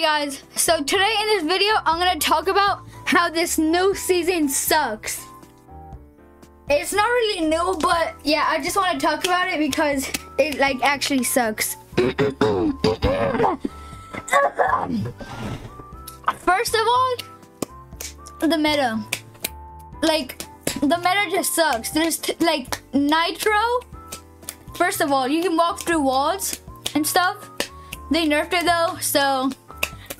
Guys, so today in this video, I'm gonna talk about how this new season sucks. It's not really new, but yeah, I just want to talk about it because it like actually sucks. First of all, the meta. Like, the meta just sucks. There's like Nitro. First of all, you can walk through walls and stuff. They nerfed it though, so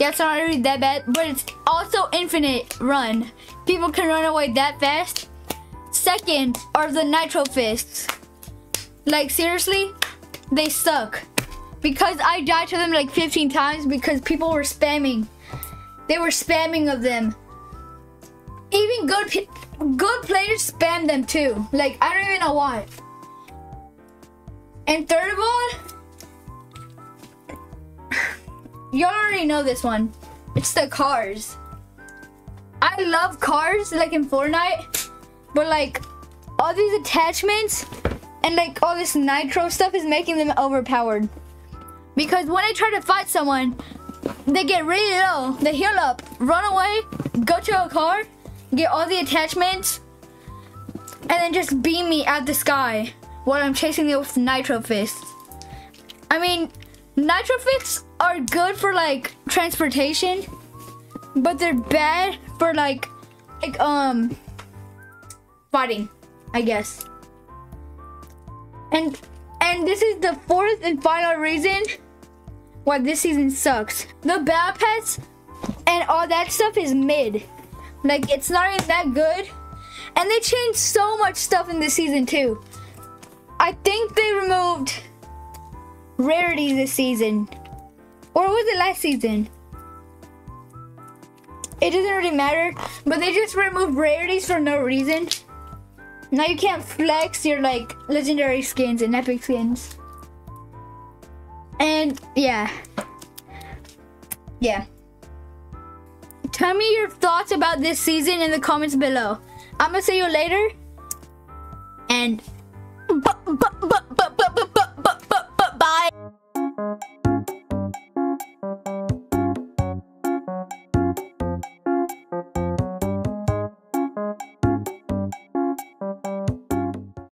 it's not really that bad. But it's also infinite run. People can run away that fast. Second are the Nitro Fists. Like, seriously, they suck. Because I died to them like 15 times because people were spamming. They were spamming of them. Even good good players spam them too. Like, I don't even know why. And third of all, you already know this one. It's the cars. I love cars, like in Fortnite, but like all these attachments and like all this nitro stuff is making them overpowered. Because when I try to fight someone, they get really low, they heal up, run away, go to a car, get all the attachments, and then just beam me out the sky while I'm chasing them with nitro fists. I mean, nitro fists are good for like transportation, but they're bad for like like um fighting, I guess. And and this is the fourth and final reason why this season sucks. The battle pass and all that stuff is mid. Like it's not even that good. And they changed so much stuff in this season too. I think they removed rarity this season. Or was it last season? It doesn't really matter, but they just removed rarities for no reason. Now you can't flex your like legendary skins and epic skins. And yeah. Yeah. Tell me your thoughts about this season in the comments below. I'm gonna see you later. And